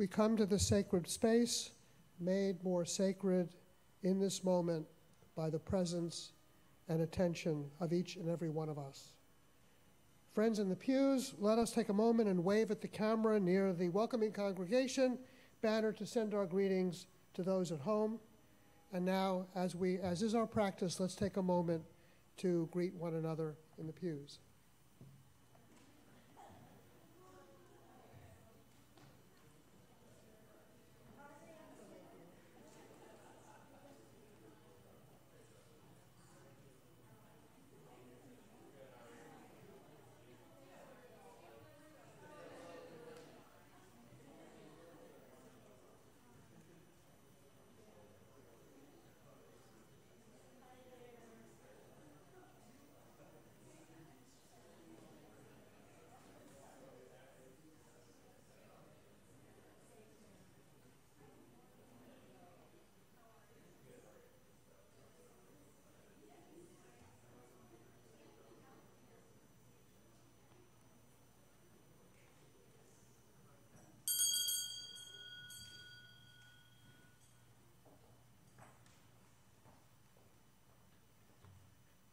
We come to the sacred space made more sacred in this moment by the presence and attention of each and every one of us. Friends in the pews, let us take a moment and wave at the camera near the welcoming congregation banner to send our greetings to those at home. And now, as, we, as is our practice, let's take a moment to greet one another in the pews.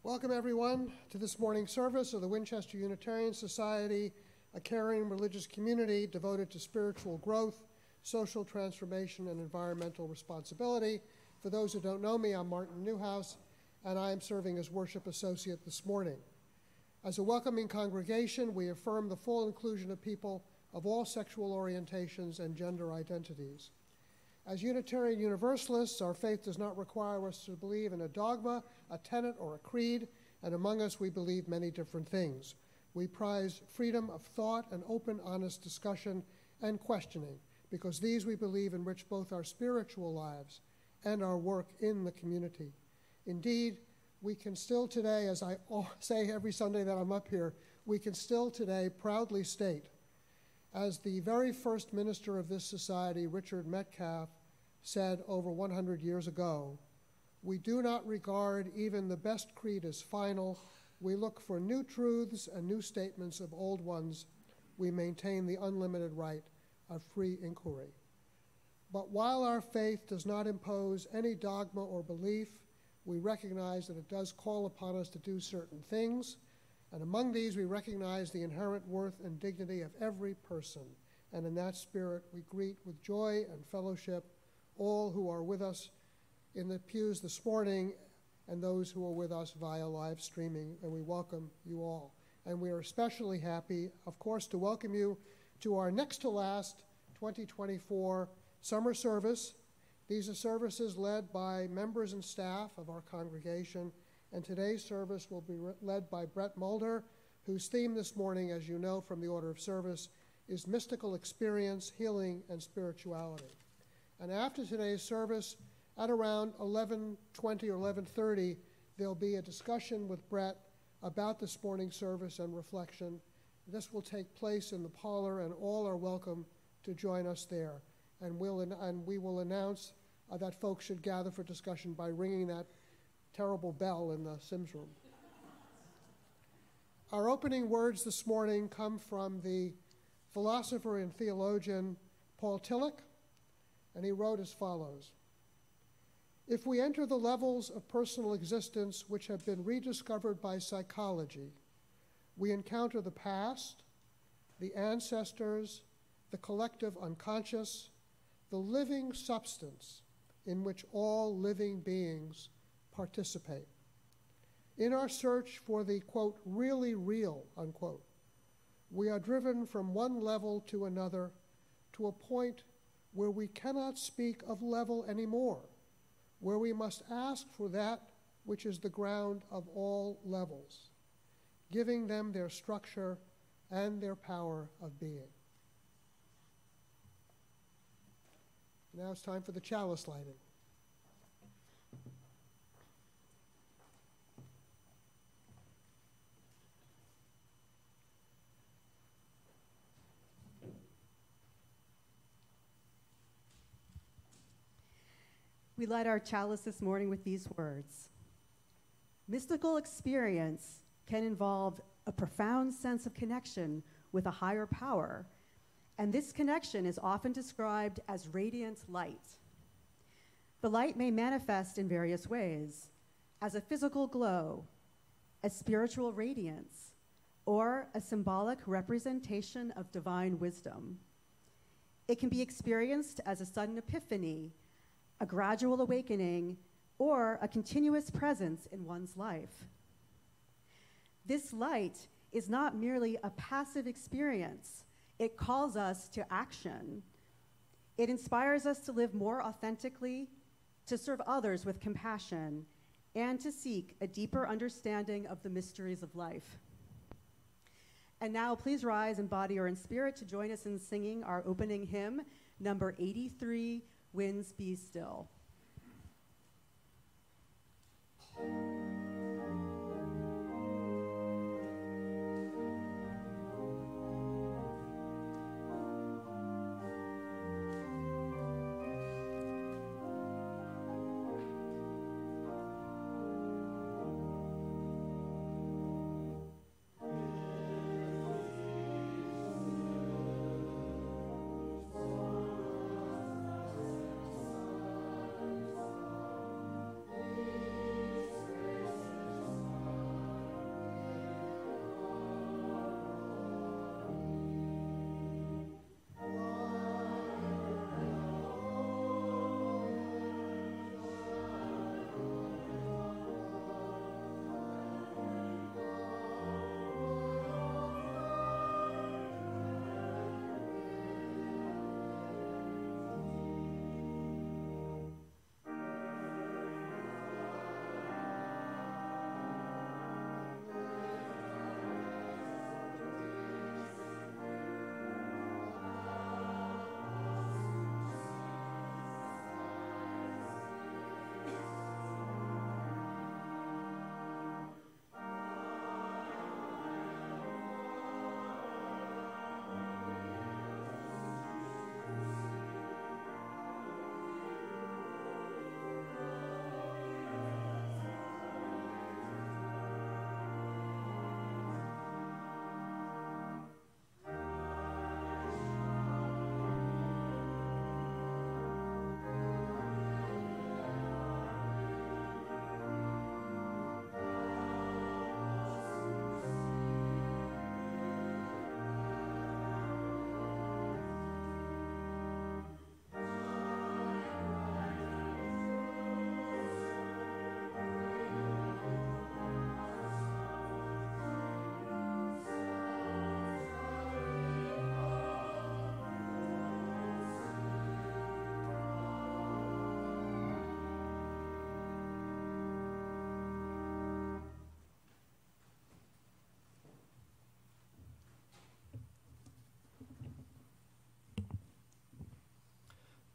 Welcome, everyone, to this morning's service of the Winchester Unitarian Society, a caring religious community devoted to spiritual growth, social transformation, and environmental responsibility. For those who don't know me, I'm Martin Newhouse, and I am serving as worship associate this morning. As a welcoming congregation, we affirm the full inclusion of people of all sexual orientations and gender identities. As Unitarian Universalists, our faith does not require us to believe in a dogma, a tenet, or a creed, and among us we believe many different things. We prize freedom of thought and open, honest discussion and questioning, because these we believe enrich both our spiritual lives and our work in the community. Indeed, we can still today, as I say every Sunday that I'm up here, we can still today proudly state, as the very first minister of this society, Richard Metcalf, said over 100 years ago, we do not regard even the best creed as final. We look for new truths and new statements of old ones. We maintain the unlimited right of free inquiry. But while our faith does not impose any dogma or belief, we recognize that it does call upon us to do certain things. And among these, we recognize the inherent worth and dignity of every person. And in that spirit, we greet with joy and fellowship all who are with us in the pews this morning and those who are with us via live streaming, and we welcome you all. And we are especially happy, of course, to welcome you to our next to last 2024 summer service. These are services led by members and staff of our congregation, and today's service will be led by Brett Mulder, whose theme this morning, as you know from the order of service, is mystical experience, healing, and spirituality. And after today's service, at around 11:20 or 11:30, there'll be a discussion with Brett about this morning's service and reflection. This will take place in the parlor, and all are welcome to join us there. And, we'll, and we will announce uh, that folks should gather for discussion by ringing that terrible bell in the Sims room. Our opening words this morning come from the philosopher and theologian Paul Tillich and he wrote as follows If we enter the levels of personal existence which have been rediscovered by psychology, we encounter the past, the ancestors, the collective unconscious, the living substance in which all living beings participate. In our search for the, quote, really real, unquote, we are driven from one level to another to a point where we cannot speak of level anymore, where we must ask for that which is the ground of all levels, giving them their structure and their power of being. Now it's time for the chalice lighting. We light our chalice this morning with these words Mystical experience can involve a profound sense of connection with a higher power and this connection is often described as radiant light. The light may manifest in various ways as a physical glow, a spiritual radiance, or a symbolic representation of divine wisdom. It can be experienced as a sudden epiphany, a gradual awakening, or a continuous presence in one's life. This light is not merely a passive experience, it calls us to action. It inspires us to live more authentically, to serve others with compassion, and to seek a deeper understanding of the mysteries of life. And now, please rise in body or in spirit to join us in singing our opening hymn, number 83 Winds Be Still.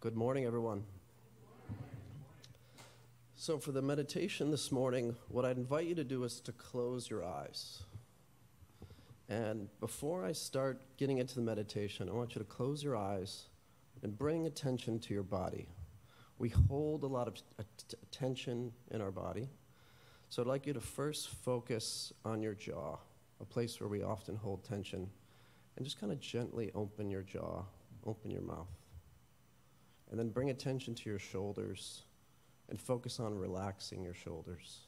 Good morning, everyone. So, for the meditation this morning, what I'd invite you to do is to close your eyes. And before I start getting into the meditation, I want you to close your eyes and bring attention to your body. We hold a lot of attention in our body. So, I'd like you to first focus on your jaw, a place where we often hold tension, and just kind of gently open your jaw, open your mouth. And then bring attention to your shoulders and focus on relaxing your shoulders.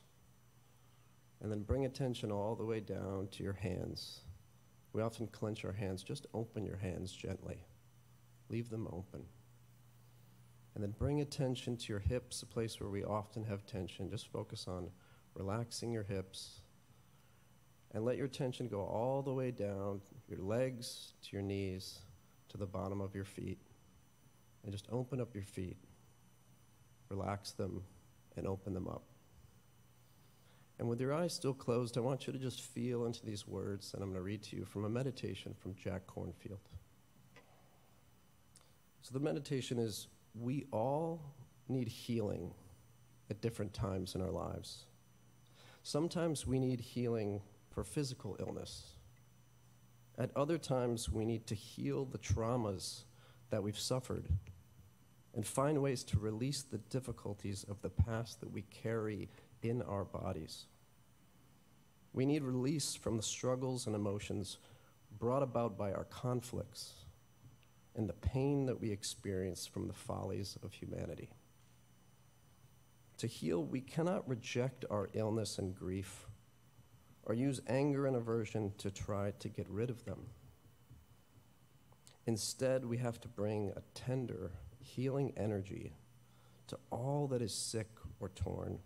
And then bring attention all the way down to your hands. We often clench our hands. Just open your hands gently, leave them open. And then bring attention to your hips, a place where we often have tension. Just focus on relaxing your hips. And let your attention go all the way down your legs to your knees to the bottom of your feet and just open up your feet, relax them, and open them up. And with your eyes still closed, I want you to just feel into these words that I'm going to read to you from a meditation from Jack Kornfield. So the meditation is we all need healing at different times in our lives. Sometimes we need healing for physical illness. At other times, we need to heal the traumas that we've suffered and find ways to release the difficulties of the past that we carry in our bodies. We need release from the struggles and emotions brought about by our conflicts, and the pain that we experience from the follies of humanity. To heal, we cannot reject our illness and grief or use anger and aversion to try to get rid of them. Instead, we have to bring a tender, healing energy to all that is sick or torn,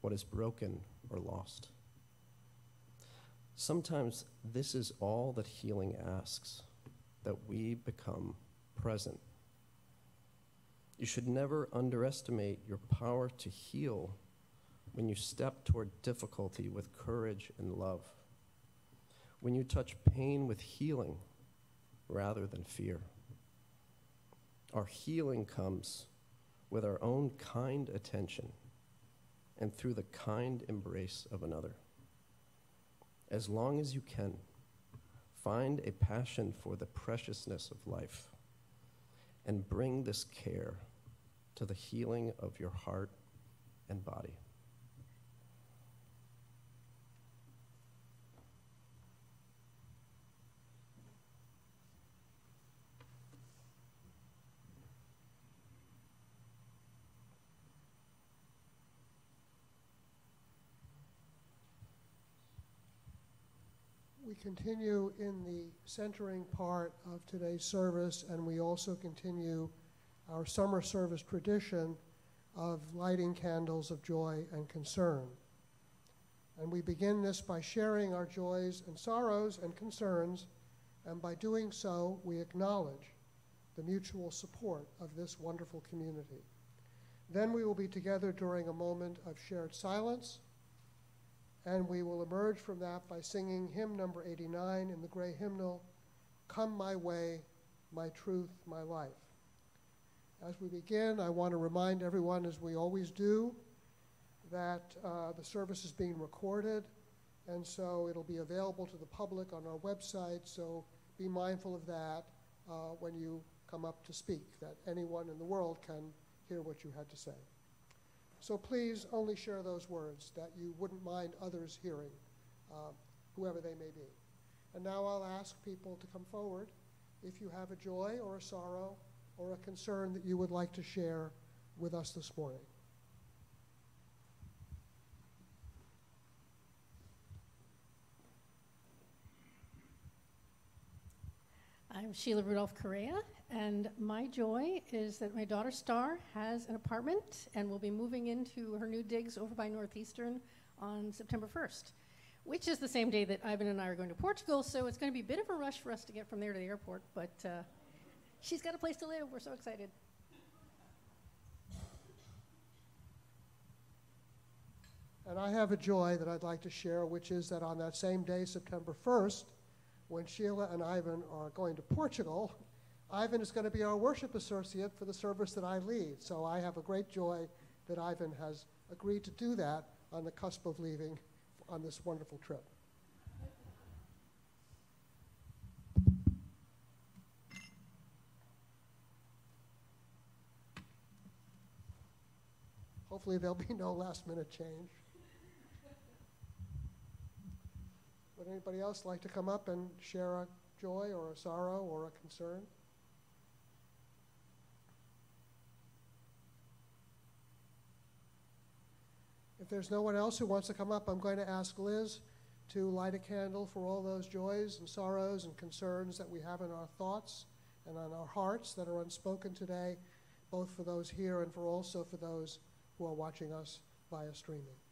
what is broken or lost. Sometimes this is all that healing asks that we become present. You should never underestimate your power to heal when you step toward difficulty with courage and love, when you touch pain with healing rather than fear. Our healing comes with our own kind attention and through the kind embrace of another. As long as you can, find a passion for the preciousness of life and bring this care to the healing of your heart and body. We continue in the centering part of today's service, and we also continue our summer service tradition of lighting candles of joy and concern. And we begin this by sharing our joys and sorrows and concerns, and by doing so, we acknowledge the mutual support of this wonderful community. Then we will be together during a moment of shared silence and we will emerge from that by singing hymn number 89 in the gray hymnal, Come My Way, My Truth, My Life. As we begin, I want to remind everyone, as we always do, that uh, the service is being recorded, and so it'll be available to the public on our website, so be mindful of that uh, when you come up to speak, that anyone in the world can hear what you had to say. So please only share those words that you wouldn't mind others hearing, uh, whoever they may be. And now I'll ask people to come forward if you have a joy or a sorrow or a concern that you would like to share with us this morning. I'm Sheila Rudolph Correa, and my joy is that my daughter Star has an apartment and will be moving into her new digs over by Northeastern on September 1st, which is the same day that Ivan and I are going to Portugal. So it's going to be a bit of a rush for us to get from there to the airport, but uh, she's got a place to live. We're so excited. And I have a joy that I'd like to share, which is that on that same day, September 1st, when Sheila and Ivan are going to Portugal, Ivan is going to be our worship associate for the service that I lead. So I have a great joy that Ivan has agreed to do that on the cusp of leaving on this wonderful trip. Hopefully, there'll be no last minute change. Would anybody else like to come up and share a joy or a sorrow or a concern? If there's no one else who wants to come up, I'm going to ask Liz to light a candle for all those joys and sorrows and concerns that we have in our thoughts and on our hearts that are unspoken today, both for those here and for also for those who are watching us via streaming.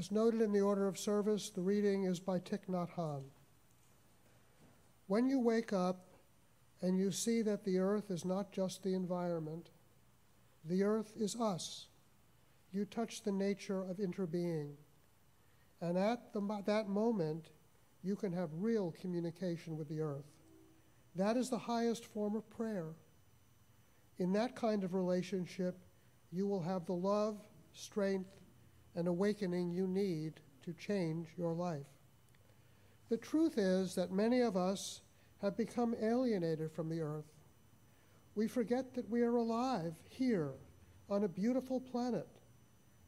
As noted in the order of service, the reading is by Thich Nhat Hanh. When you wake up and you see that the earth is not just the environment, the earth is us. You touch the nature of interbeing. And at the, that moment, you can have real communication with the earth. That is the highest form of prayer. In that kind of relationship, you will have the love, strength, and awakening you need to change your life. The truth is that many of us have become alienated from the earth. We forget that we are alive here on a beautiful planet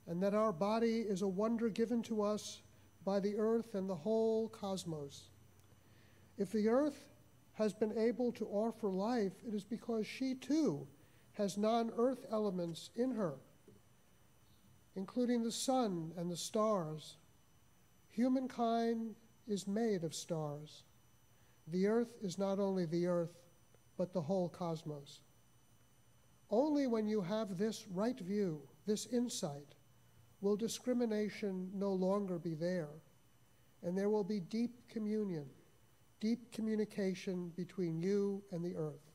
and that our body is a wonder given to us by the earth and the whole cosmos. If the earth has been able to offer life, it is because she too has non earth elements in her, including the sun and the stars. Humankind is made of stars. The earth is not only the earth, but the whole cosmos. Only when you have this right view, this insight, will discrimination no longer be there, and there will be deep communion, deep communication between you and the earth.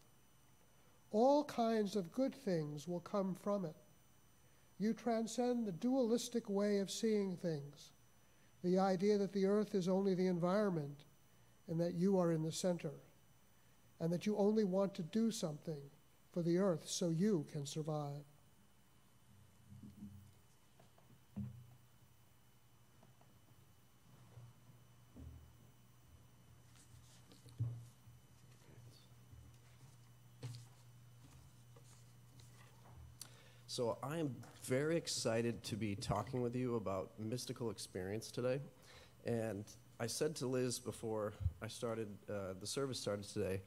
All kinds of good things will come from it. You transcend the dualistic way of seeing things, the idea that the earth is only the environment and that you are in the center, and that you only want to do something for the earth so you can survive. So I am very excited to be talking with you about mystical experience today. And I said to Liz before I started, uh, the service started today,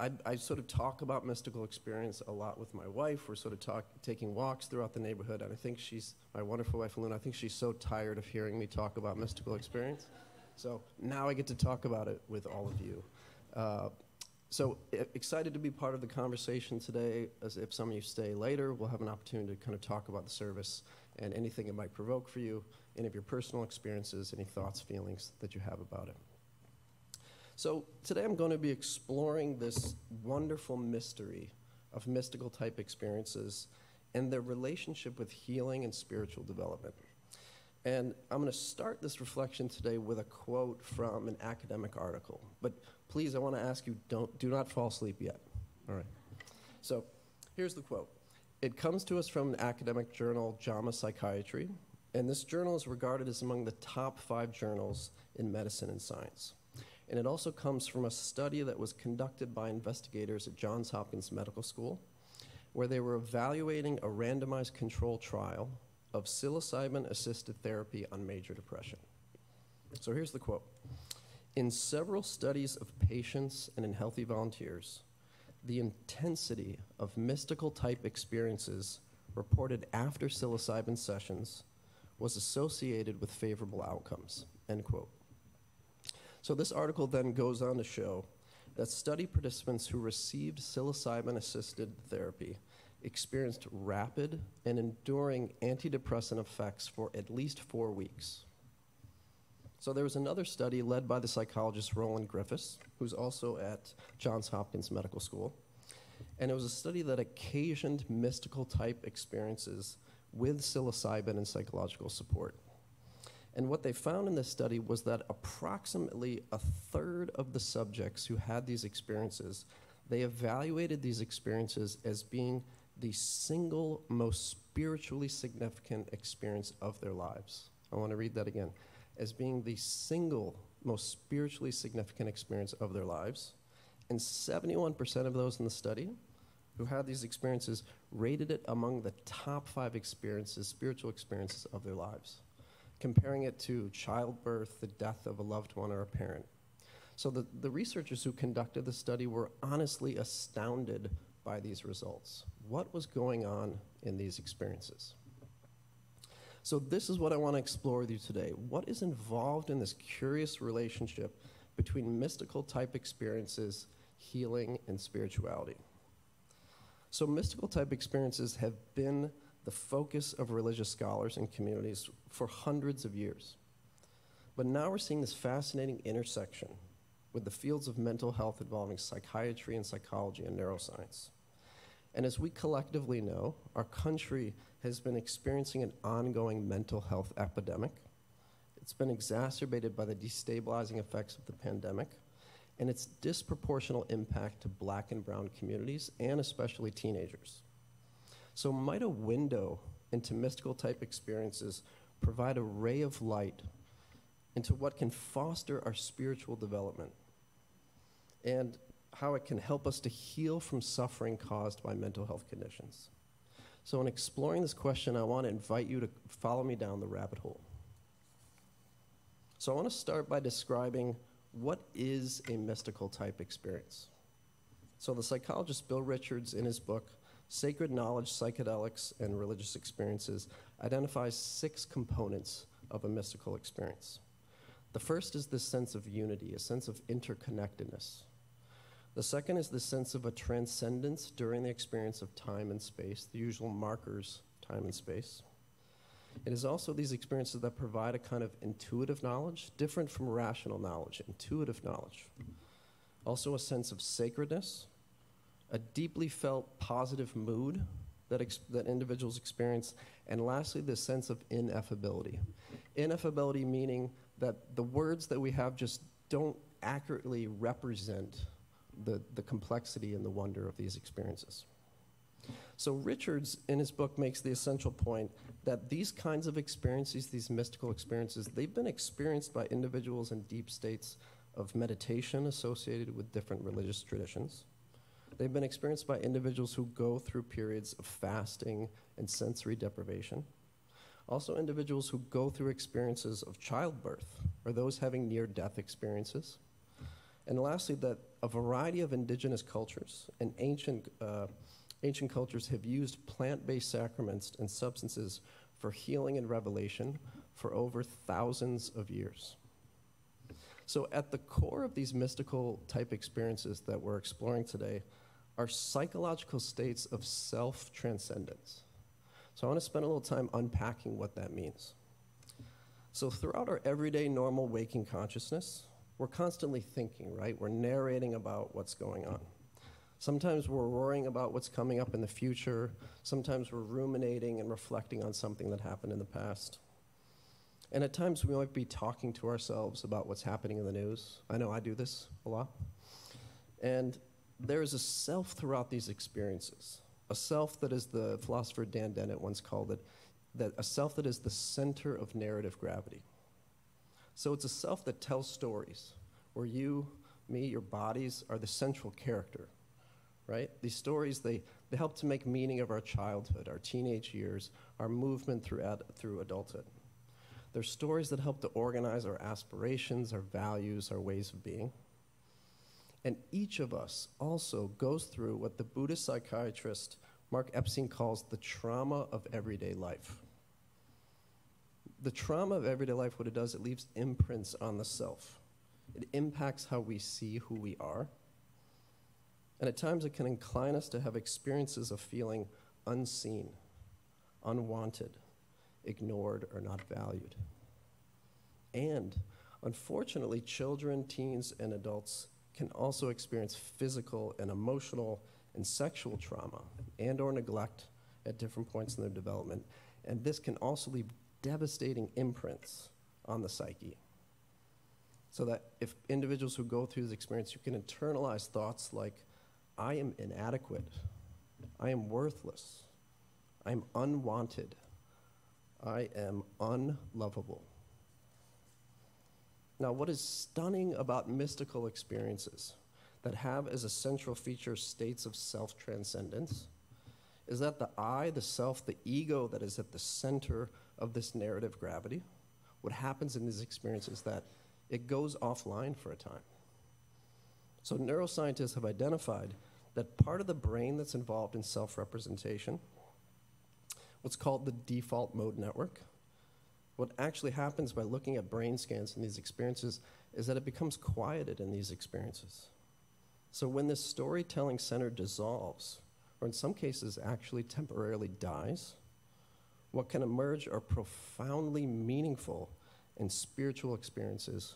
I, I, sort of talk about mystical experience a lot with my wife. We're sort of talk, taking walks throughout the neighborhood, and I think she's, my wonderful wife, Luna, I think she's so tired of hearing me talk about mystical experience. So now I get to talk about it with all of you. Uh, so excited to be part of the conversation today. As if some of you stay later, we'll have an opportunity to kind of talk about the service and anything it might provoke for you, any of your personal experiences, any thoughts, feelings that you have about it. So today I'm going to be exploring this wonderful mystery of mystical type experiences and their relationship with healing and spiritual development. And I'm going to start this reflection today with a quote from an academic article. But please, I want to ask you don't, do not fall asleep yet. All right. So here's the quote It comes to us from an academic journal, JAMA Psychiatry, and this journal is regarded as among the top five journals in medicine and science. And it also comes from a study that was conducted by investigators at Johns Hopkins Medical School, where they were evaluating a randomized control trial of psilocybin assisted therapy on major depression. So here's the quote In several studies of patients and in healthy volunteers, the intensity of mystical type experiences reported after psilocybin sessions was associated with favorable outcomes. End quote. So this article then goes on to show that study participants who received psilocybin assisted therapy experienced rapid and enduring antidepressant effects for at least four weeks. So there was another study led by the psychologist Roland Griffiths, who's also at Johns Hopkins Medical School. And it was a study that occasioned mystical type experiences with psilocybin and psychological support. And what they found in this study was that approximately a third of the subjects who had these experiences, they evaluated these experiences as being the single most spiritually significant experience of their lives. I want to read that again. As being the single most spiritually significant experience of their lives. And 71% of those in the study who had these experiences rated it among the top five experiences, spiritual experiences of their lives, comparing it to childbirth, the death of a loved one or a parent. So the, the researchers who conducted the study were honestly astounded by these results. What was going on in these experiences? So, this is what I want to explore with you today. What is involved in this curious relationship between mystical type experiences, healing, and spirituality? So, mystical type experiences have been the focus of religious scholars and communities for hundreds of years. But now we're seeing this fascinating intersection with the fields of mental health involving psychiatry and psychology and neuroscience. And as we collectively know, our country has been experiencing an ongoing mental health epidemic. It's been exacerbated by the destabilizing effects of the pandemic and its disproportional impact to black and brown communities and especially teenagers. So, might a window into mystical type experiences provide a ray of light into what can foster our spiritual development and how it can help us to heal from suffering caused by mental health conditions? So, in exploring this question, I want to invite you to follow me down the rabbit hole. So, I want to start by describing what is a mystical type experience. So, the psychologist Bill Richards, in his book, Sacred Knowledge, Psychedelics, and Religious Experiences, identifies six components of a mystical experience. The first is this sense of unity, a sense of interconnectedness. The second is the sense of a transcendence during the experience of time and space, the usual markers, time and space. It is also these experiences that provide a kind of intuitive knowledge, different from rational knowledge, intuitive knowledge. Also, a sense of sacredness, a deeply felt positive mood that, that individuals experience, and lastly, the sense of ineffability. Ineffability meaning that the words that we have just don't accurately represent the, the complexity and the wonder of these experiences. So, Richards, in his book, makes the essential point that these kinds of experiences, these mystical experiences, they've been experienced by individuals in deep states of meditation associated with different religious traditions. They've been experienced by individuals who go through periods of fasting and sensory deprivation. Also, individuals who go through experiences of childbirth or those having near death experiences. And lastly, that a variety of indigenous cultures and ancient, uh, ancient cultures have used plant based sacraments and substances for healing and revelation for over thousands of years. So, at the core of these mystical type experiences that we're exploring today are psychological states of self transcendence. So, I want to spend a little time unpacking what that means. So, throughout our everyday normal waking consciousness, we're constantly thinking, right? We're narrating about what's going on. Sometimes we're worrying about what's coming up in the future. Sometimes we're ruminating and reflecting on something that happened in the past. And at times we might be talking to ourselves about what's happening in the news. I know I do this a lot. And there is a self throughout these experiences, a self that is the philosopher Dan Dennett once called it, that a self that is the center of narrative gravity. So it's a self that tells stories, where you, me, your bodies are the central character, right? These stories, they, they help to make meaning of our childhood, our teenage years, our movement through, ad, through adulthood. They're stories that help to organize our aspirations, our values, our ways of being. And each of us also goes through what the Buddhist psychiatrist Mark Epstein calls the trauma of everyday life the trauma of everyday life, what it does, it leaves imprints on the self. It impacts how we see who we are. And at times it can incline us to have experiences of feeling unseen, unwanted, ignored, or not valued. And unfortunately, children, teens, and adults can also experience physical and emotional and sexual trauma and or neglect at different points in their development. And this can also leave devastating imprints on the psyche. So that if individuals who go through this experience, you can internalize thoughts like, I am inadequate, I am worthless, I am unwanted, I am unlovable. Now, what is stunning about mystical experiences that have as a central feature states of self transcendence is that the I, the self, the ego that is at the center of this narrative gravity, what happens in these experiences is that it goes offline for a time. So, neuroscientists have identified that part of the brain that's involved in self representation, what's called the default mode network, what actually happens by looking at brain scans in these experiences is that it becomes quieted in these experiences. So, when this storytelling center dissolves, or in some cases actually temporarily dies, What can emerge are profoundly meaningful and spiritual experiences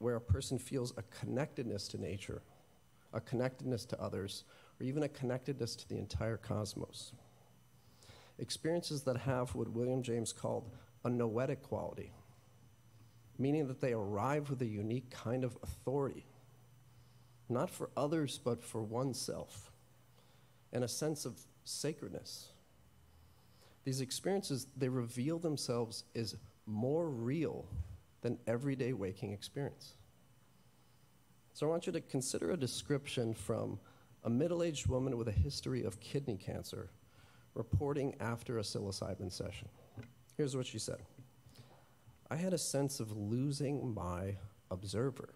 where a person feels a connectedness to nature, a connectedness to others, or even a connectedness to the entire cosmos. Experiences that have what William James called a noetic quality, meaning that they arrive with a unique kind of authority, not for others, but for oneself, and a sense of sacredness. These experiences, they reveal themselves as more real than everyday waking experience. So I want you to consider a description from a middle aged woman with a history of kidney cancer reporting after a psilocybin session. Here's what she said I had a sense of losing my observer.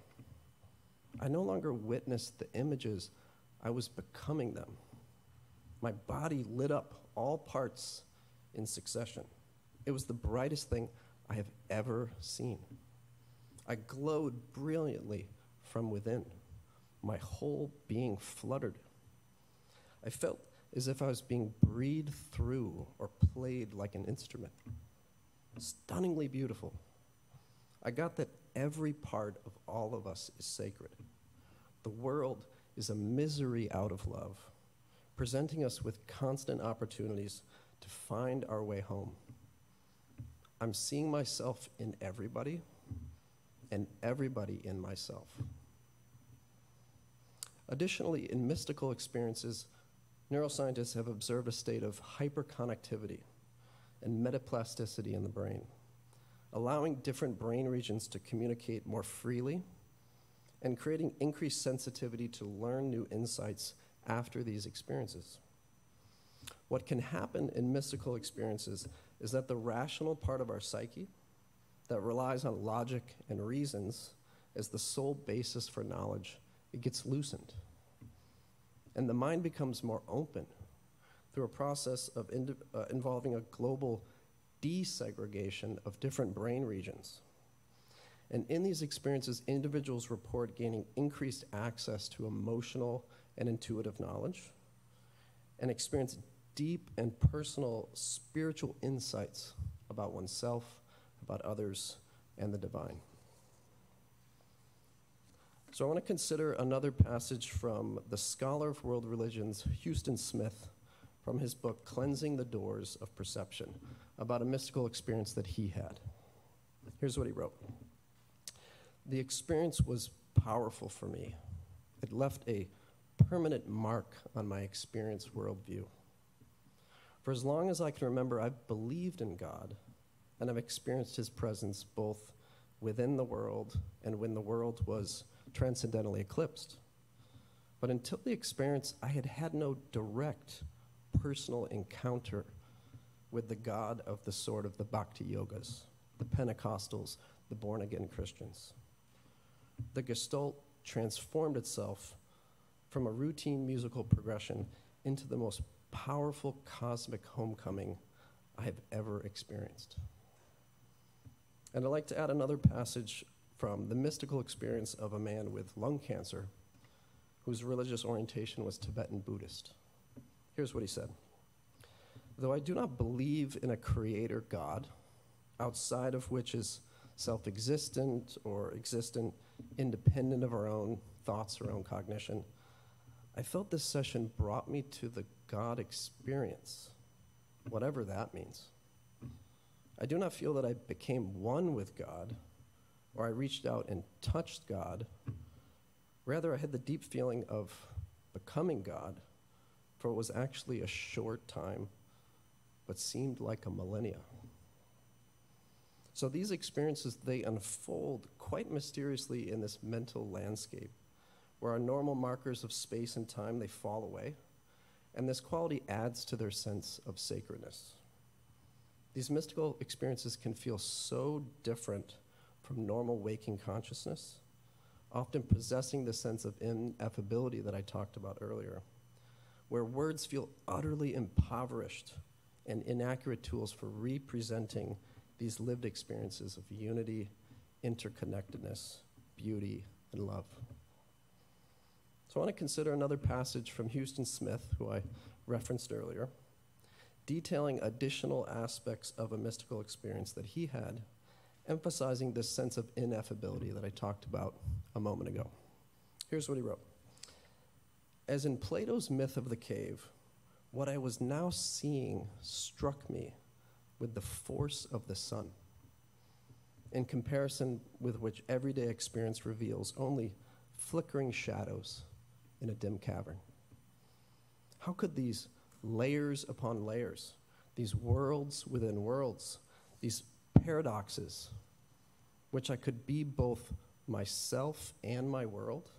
I no longer witnessed the images, I was becoming them. My body lit up all parts in succession. It was the brightest thing I have ever seen. I glowed brilliantly from within. My whole being fluttered. I felt as if I was being breathed through or played like an instrument. Stunningly beautiful. I got that every part of all of us is sacred. The world is a misery out of love, presenting us with constant opportunities to find our way home. I'm seeing myself in everybody and everybody in myself. Additionally, in mystical experiences, neuroscientists have observed a state of hyperconnectivity and metaplasticity in the brain, allowing different brain regions to communicate more freely and creating increased sensitivity to learn new insights after these experiences. What can happen in mystical experiences is that the rational part of our psyche that relies on logic and reasons as the sole basis for knowledge, it gets loosened. And the mind becomes more open through a process of ind- uh, involving a global desegregation of different brain regions. And in these experiences, individuals report gaining increased access to emotional and intuitive knowledge and experience deep and personal spiritual insights about oneself, about others, and the divine. So I want to consider another passage from the scholar of world religions, Huston Smith, from his book, Cleansing the Doors of Perception, about a mystical experience that he had. Here's what he wrote The experience was powerful for me, it left a permanent mark on my experience worldview. For as long as I can remember, I've believed in God and I've experienced his presence both within the world and when the world was transcendently eclipsed. But until the experience, I had had no direct personal encounter with the God of the sort of the Bhakti Yogas, the Pentecostals, the born again Christians. The Gestalt transformed itself from a routine musical progression into the most powerful cosmic homecoming I have ever experienced. And I'd like to add another passage from the mystical experience of a man with lung cancer whose religious orientation was Tibetan Buddhist. Here's what he said Though I do not believe in a creator God, outside of which is self existent or existent, independent of our own thoughts, our own cognition, I felt this session brought me to the God experience, whatever that means. I do not feel that I became one with God or I reached out and touched God. Rather, I had the deep feeling of becoming God, for it was actually a short time, but seemed like a millennia. So these experiences, they unfold quite mysteriously in this mental landscape where our normal markers of space and time, they fall away, and this quality adds to their sense of sacredness. These mystical experiences can feel so different from normal waking consciousness, often possessing the sense of ineffability that I talked about earlier, where words feel utterly impoverished and inaccurate tools for representing these lived experiences of unity, interconnectedness, beauty, and love. So I want to consider another passage from Huston Smith, who I referenced earlier, detailing additional aspects of a mystical experience that he had, emphasizing this sense of ineffability that I talked about a moment ago. Here's what he wrote As in Plato's myth of the cave, what I was now seeing struck me with the force of the sun, in comparison with which everyday experience reveals only flickering shadows in a dim cavern. How could these layers upon layers, these worlds within worlds, these paradoxes, which I could be both myself and my world,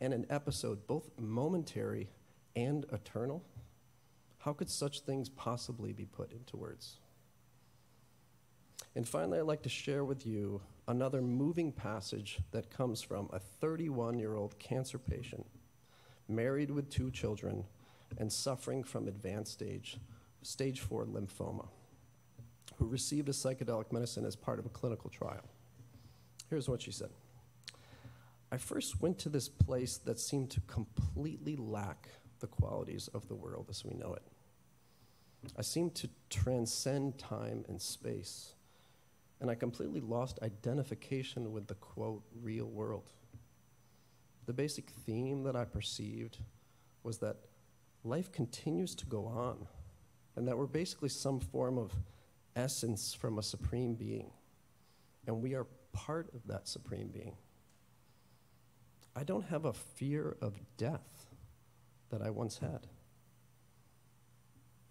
and an episode both momentary and eternal, how could such things possibly be put into words? And finally, I'd like to share with you another moving passage that comes from a 31 year old cancer patient, married with two children, and suffering from advanced stage, stage four lymphoma, who received a psychedelic medicine as part of a clinical trial. Here's what she said I first went to this place that seemed to completely lack the qualities of the world as we know it. I seemed to transcend time and space, and I completely lost identification with the quote, real world. The basic theme that I perceived was that life continues to go on, and that we're basically some form of essence from a supreme being, and we are part of that supreme being. I don't have a fear of death that I once had.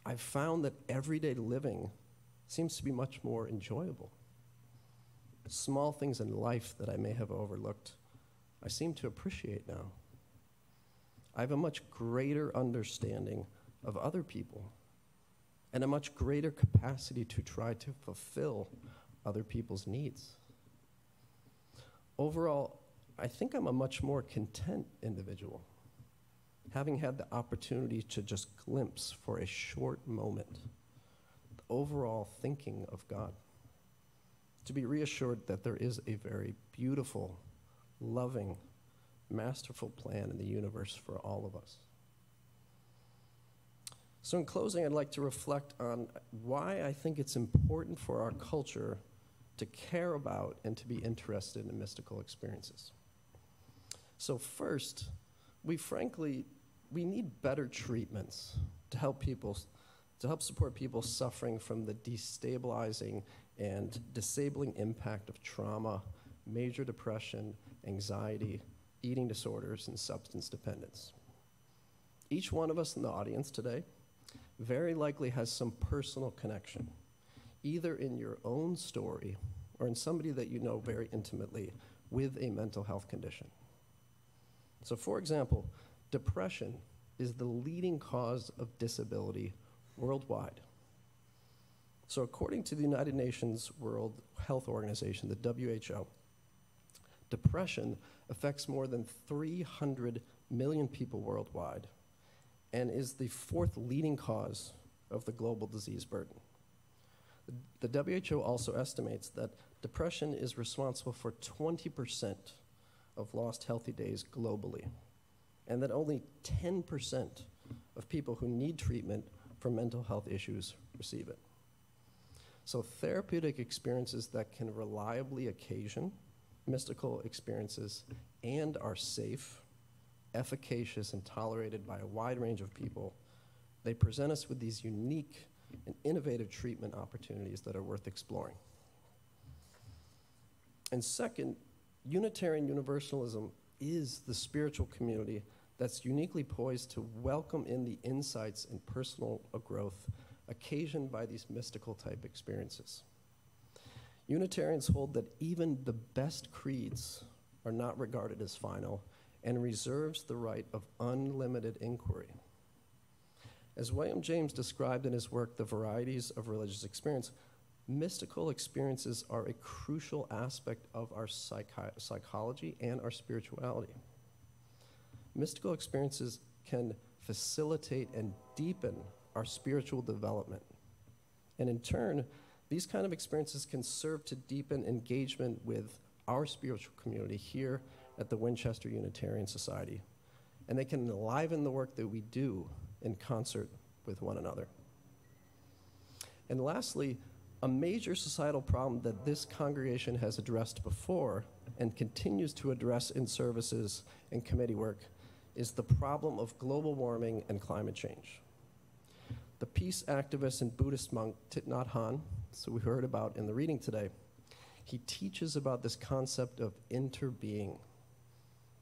I've found that everyday living seems to be much more enjoyable. Small things in life that I may have overlooked, I seem to appreciate now. I have a much greater understanding of other people and a much greater capacity to try to fulfill other people's needs. Overall, I think I'm a much more content individual, having had the opportunity to just glimpse for a short moment the overall thinking of God. To be reassured that there is a very beautiful, loving, masterful plan in the universe for all of us. So, in closing, I'd like to reflect on why I think it's important for our culture to care about and to be interested in mystical experiences. So first, we frankly, we need better treatments to help people, to help support people suffering from the destabilizing and disabling impact of trauma, major depression, anxiety, eating disorders, and substance dependence. Each one of us in the audience today very likely has some personal connection, either in your own story or in somebody that you know very intimately with a mental health condition. So, for example, depression is the leading cause of disability worldwide. So, according to the United Nations World Health Organization, the WHO, depression affects more than 300 million people worldwide and is the fourth leading cause of the global disease burden. The WHO also estimates that depression is responsible for 20% of lost healthy days globally, and that only 10% of people who need treatment for mental health issues receive it. So, therapeutic experiences that can reliably occasion mystical experiences and are safe, efficacious, and tolerated by a wide range of people, they present us with these unique and innovative treatment opportunities that are worth exploring. And second, Unitarian Universalism is the spiritual community that's uniquely poised to welcome in the insights and personal growth occasioned by these mystical type experiences. Unitarians hold that even the best creeds are not regarded as final and reserves the right of unlimited inquiry. As William James described in his work, The Varieties of Religious Experience, mystical experiences are a crucial aspect of our psychi- psychology and our spirituality. Mystical experiences can facilitate and deepen our spiritual development. And in turn, these kind of experiences can serve to deepen engagement with our spiritual community here at the Winchester Unitarian Society. And they can enliven the work that we do in concert with one another. And lastly, a major societal problem that this congregation has addressed before and continues to address in services and committee work is the problem of global warming and climate change. The peace activist and Buddhist monk Thich Nhat Hanh, so we heard about in the reading today, he teaches about this concept of interbeing,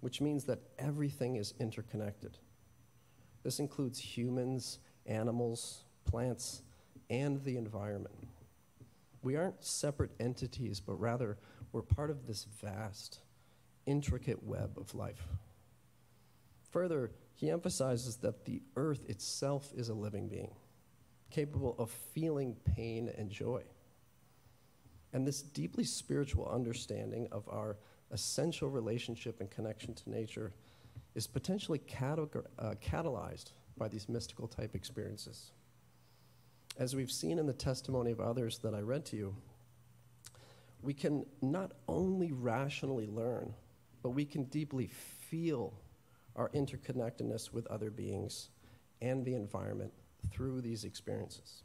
which means that everything is interconnected. This includes humans, animals, plants, and the environment. We aren't separate entities, but rather we're part of this vast, intricate web of life. Further, he emphasizes that the earth itself is a living being, capable of feeling pain and joy. And this deeply spiritual understanding of our essential relationship and connection to nature is potentially uh, catalyzed by these mystical type experiences. As we've seen in the testimony of others that I read to you, we can not only rationally learn, but we can deeply feel our interconnectedness with other beings and the environment through these experiences.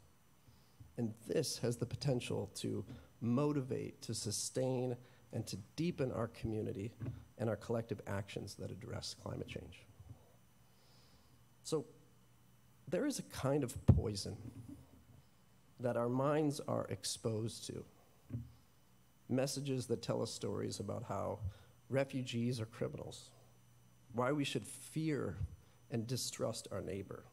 And this has the potential to motivate, to sustain, and to deepen our community and our collective actions that address climate change. So, there is a kind of poison that our minds are exposed to. Messages that tell us stories about how refugees are criminals, why we should fear and distrust our neighbor,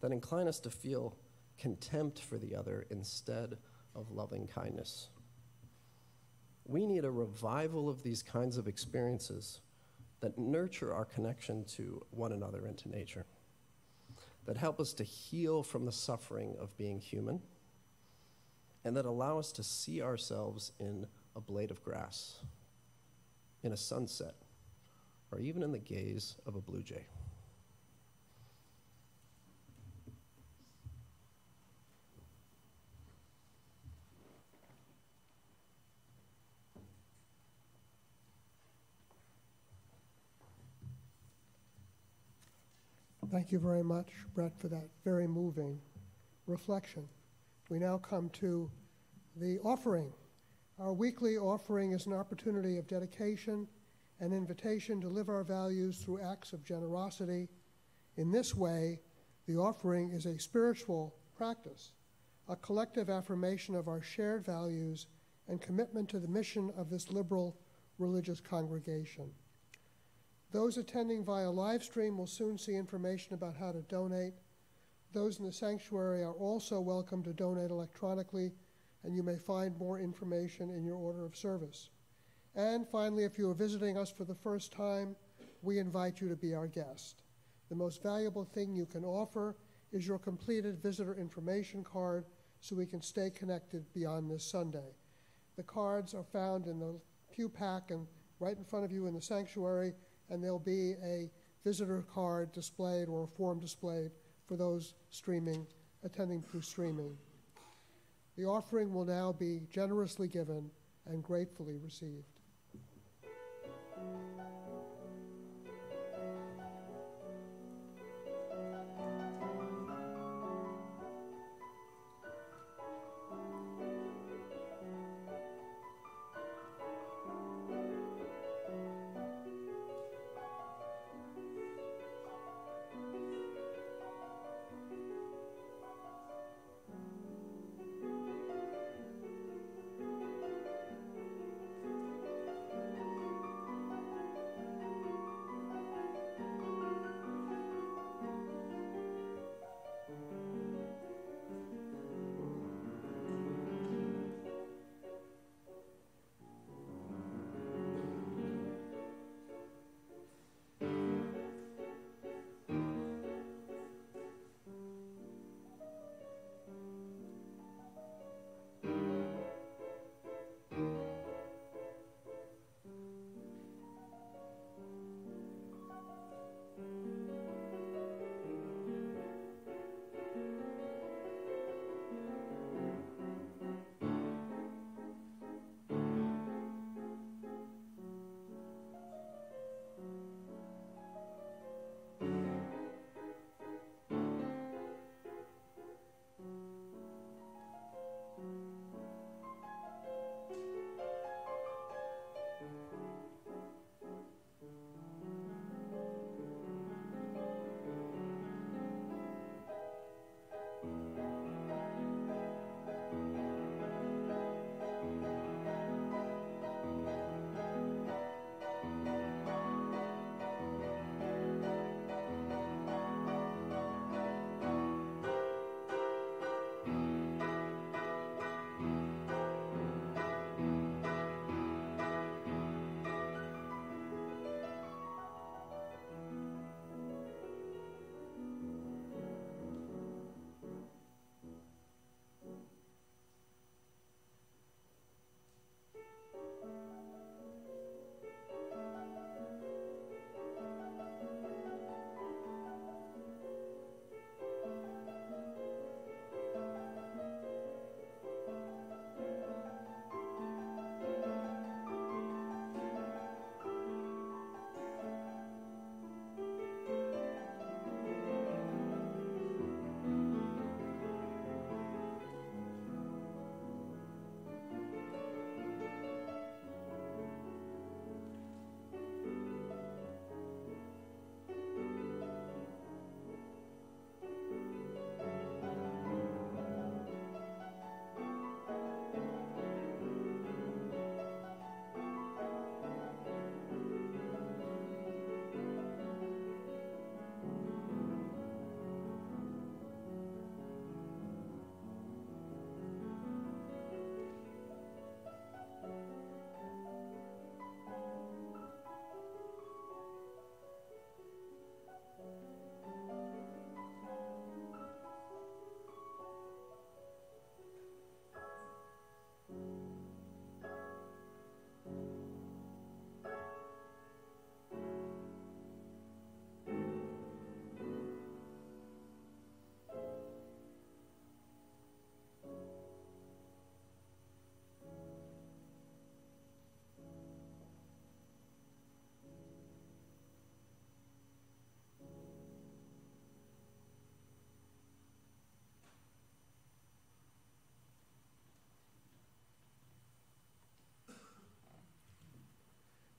that incline us to feel contempt for the other instead of loving kindness. We need a revival of these kinds of experiences that nurture our connection to one another and to nature, that help us to heal from the suffering of being human, and that allow us to see ourselves in a blade of grass, in a sunset, or even in the gaze of a blue jay. Thank you very much, Brett, for that very moving reflection. We now come to the offering. Our weekly offering is an opportunity of dedication and invitation to live our values through acts of generosity. In this way, the offering is a spiritual practice, a collective affirmation of our shared values and commitment to the mission of this liberal religious congregation. Those attending via live stream will soon see information about how to donate. Those in the sanctuary are also welcome to donate electronically, and you may find more information in your order of service. And finally, if you are visiting us for the first time, we invite you to be our guest. The most valuable thing you can offer is your completed visitor information card so we can stay connected beyond this Sunday. The cards are found in the pew pack and right in front of you in the sanctuary and there'll be a visitor card displayed or a form displayed for those streaming, attending through streaming. The offering will now be generously given and gratefully received.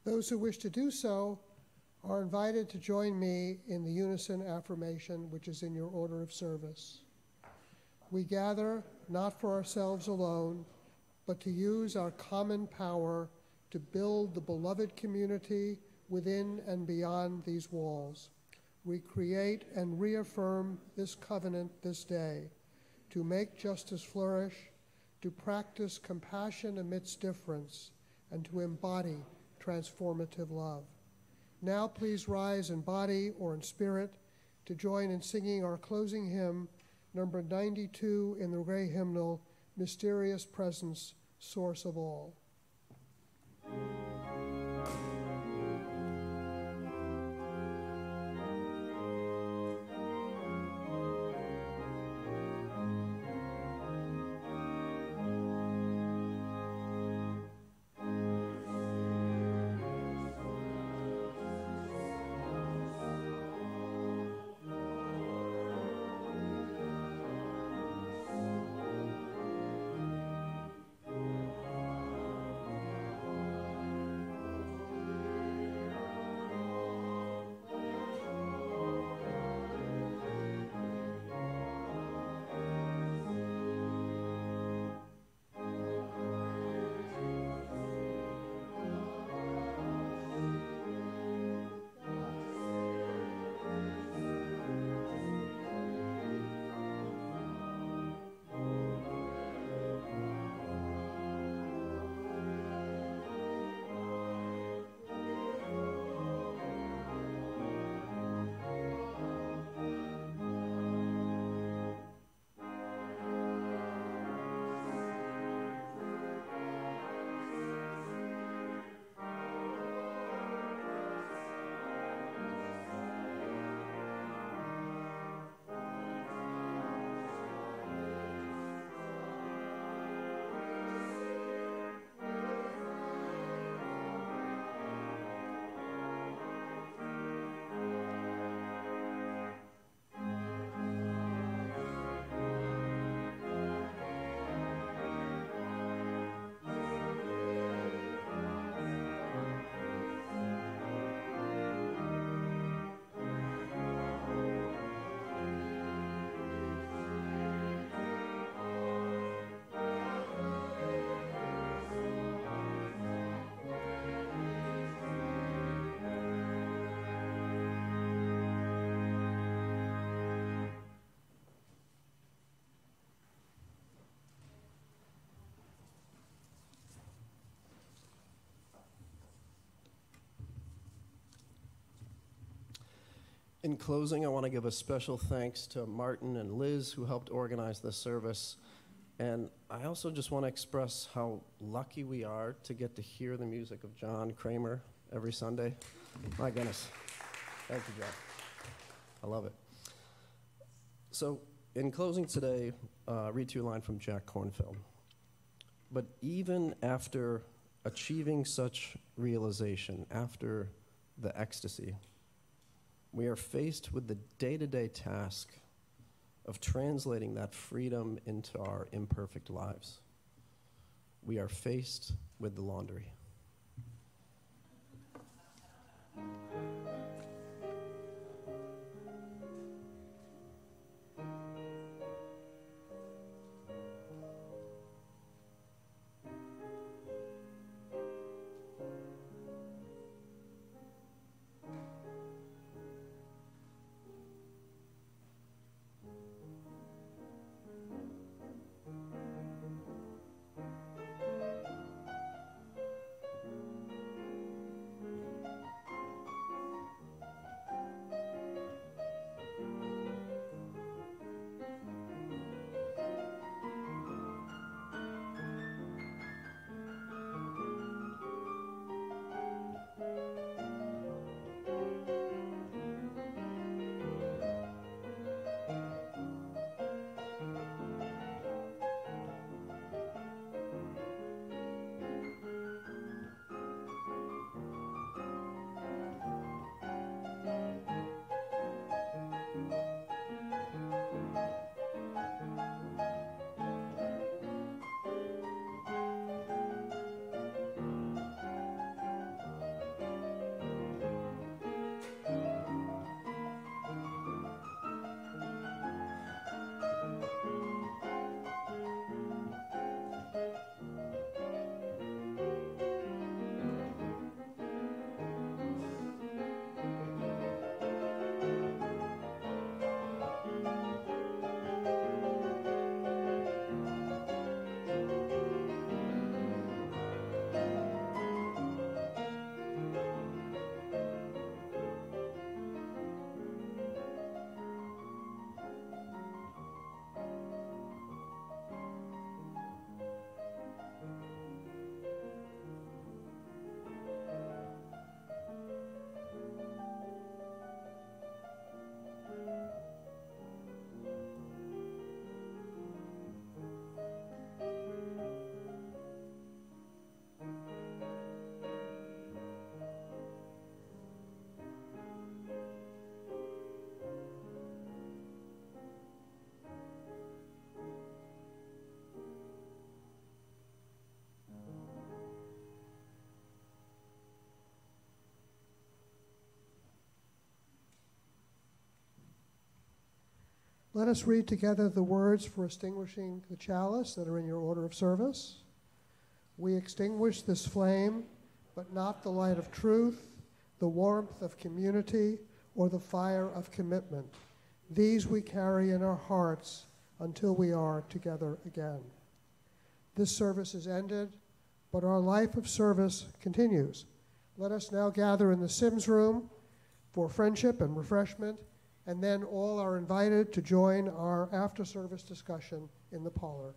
Those who wish to do so are invited to join me in the unison affirmation, which is in your order of service. We gather not for ourselves alone, but to use our common power to build the beloved community within and beyond these walls. We create and reaffirm this covenant this day to make justice flourish, to practice compassion amidst difference, and to embody transformative love. Now, please rise in body or in spirit to join in singing our closing hymn, number 92 in the Gray Hymnal, Mysterious Presence, Source of All. In closing, I want to give a special thanks to Martin and Liz who helped organize this service. And I also just want to express how lucky we are to get to hear the music of John Kramer every Sunday. My goodness. Thank you, John. I love it. So, in closing today, uh, read to you a line from Jack Kornfield. But even after achieving such realization, after the ecstasy, we are faced with the day to day task of translating that freedom into our imperfect lives. We are faced with the laundry. Let us read together the words for extinguishing the chalice that are in your order of service. We extinguish this flame, but not the light of truth, the warmth of community, or the fire of commitment. These we carry in our hearts until we are together again. This service is ended, but our life of service continues. Let us now gather in the Sims room for friendship and refreshment, and then all are invited to join our after service discussion in the parlor.